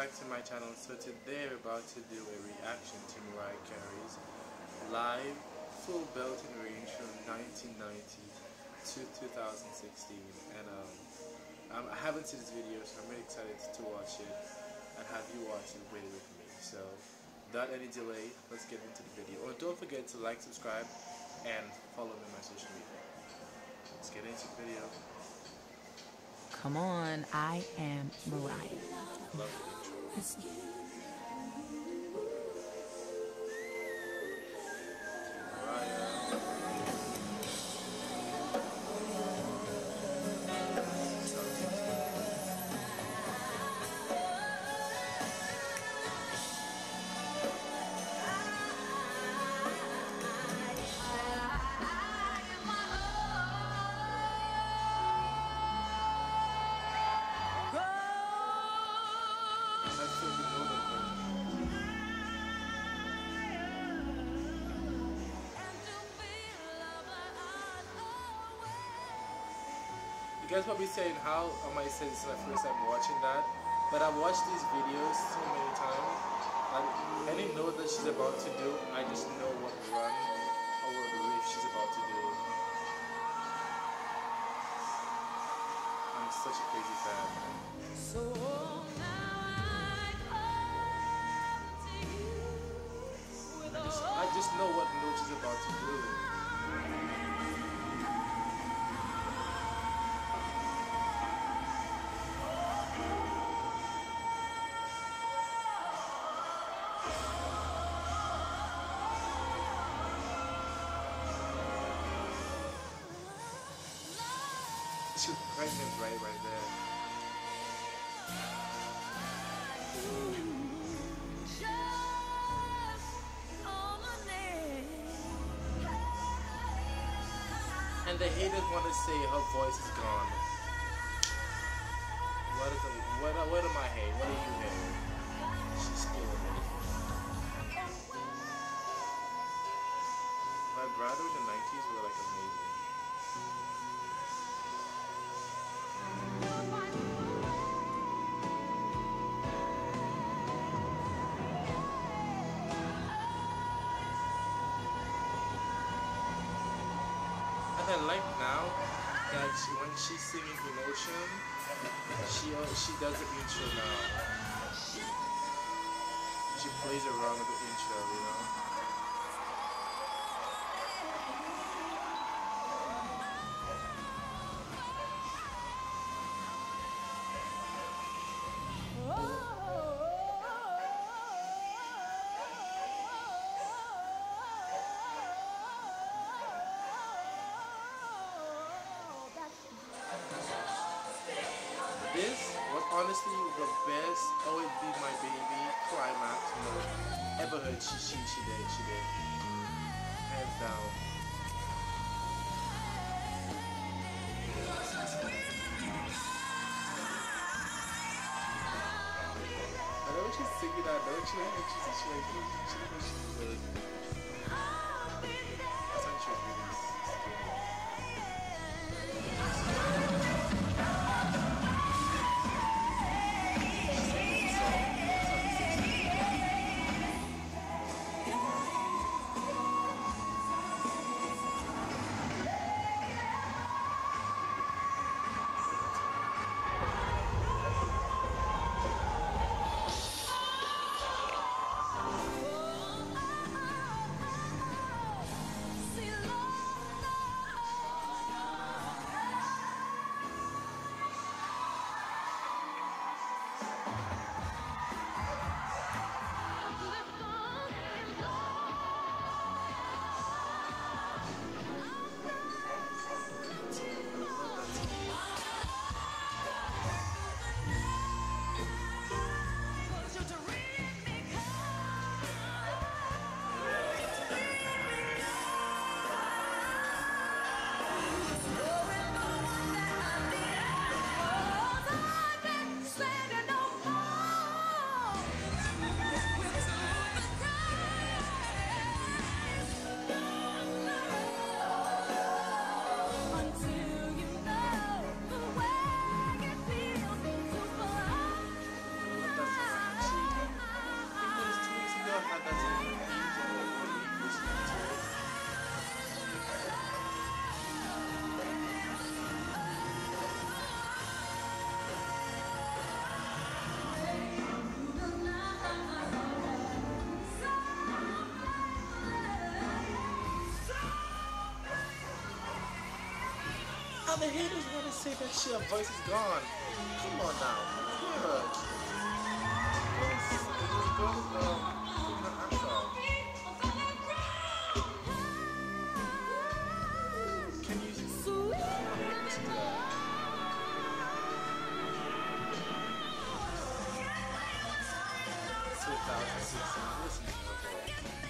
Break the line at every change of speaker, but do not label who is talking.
back to my channel. So today we're about to do a reaction to Mariah Carey's live full belting range from 1990 to 2016 and um, I haven't seen this video so I'm really excited to watch it and have you watch it with me. So without any delay, let's get into the video. And don't forget to like, subscribe, and follow me on my social media. Let's get into the video.
Come on, I am Mariah.
Love You guys probably saying how am I saying this is my first time watching that? But I've watched these videos so many times. And any note that she's about to do, I just know what run or what riff she's about to do. I'm such a crazy fan.
So now I come to you with
I just, I just know what note she's about to do. She's pregnant right right there.
just call my name.
And the haters want to say her voice is gone. What is the, what, what am I hate? What are you hate? I like now that she, when she's singing Emotion, she she does the intro now. She plays around with the intro, you know. Honestly the best Always Be My Baby climax note ever heard. She, she, she did, she did. Hands down. I know she's singing that note, she like, she's, she like, she like, she's good. the haters want to say that your voice is gone. Come on now. Look. This is um. Can you see? 2016.